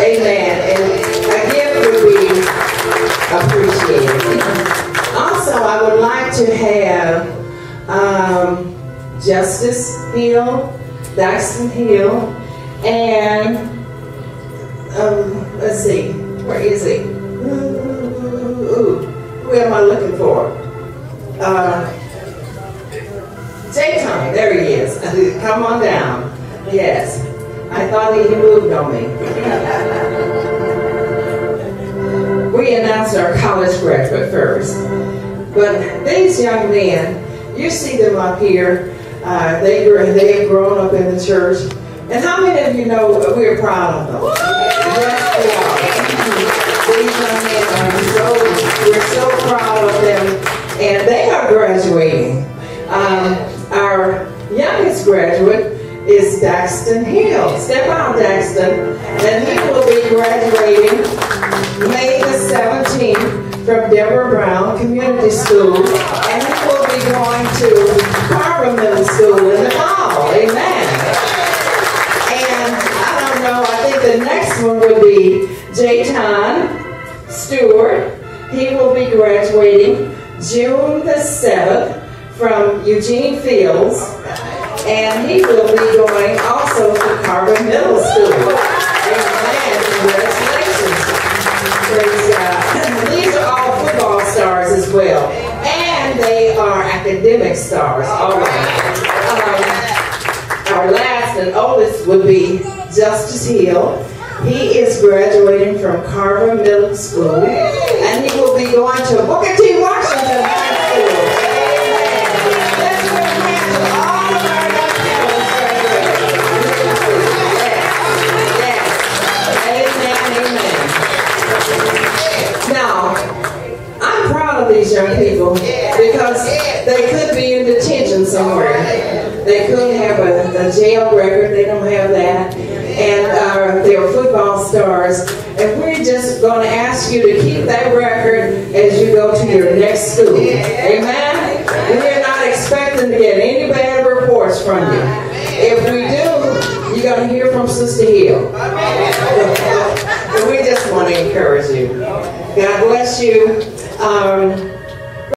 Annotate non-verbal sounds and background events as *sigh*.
Amen. And a gift would be appreciated. Also, I would like to have um, Justice Hill, Daxton Hill, and um, let's see, where is he? Ooh, who am I looking for? Uh, J-Time, there he is. Come on down. Yes. I thought he moved on me. *laughs* our college graduate first. But these young men, you see them up here. Uh, they, they have grown up in the church. And how many of you know we're proud of them? Yes, we are. These young men are so, we're so proud of them. And they are graduating. Um, our youngest graduate is Daxton Hill. Step out, Daxton. And he will be graduating May the 17th from Deborah Brown Community School. And he will be going to Carver Middle School in the fall. Amen. And I don't know, I think the next one would be Jayton Stewart. He will be graduating June the 7th from Eugene Fields, and he will be going also to Carver Middle School. Amen. Congratulations. Praise God. These are all football stars as well. And they are academic stars. All right. Um, our last and oldest would be Justice Hill. He is graduating from Carver Middle School, young people because they could be in detention somewhere. They could have a, a jail record. They don't have that. And uh, they're football stars. And we're just going to ask you to keep that record as you go to your next school. Amen? We're not expecting to get any bad reports from you. If we do, you're going to hear from Sister Hill. *laughs* We just want to encourage you. God bless you. Um,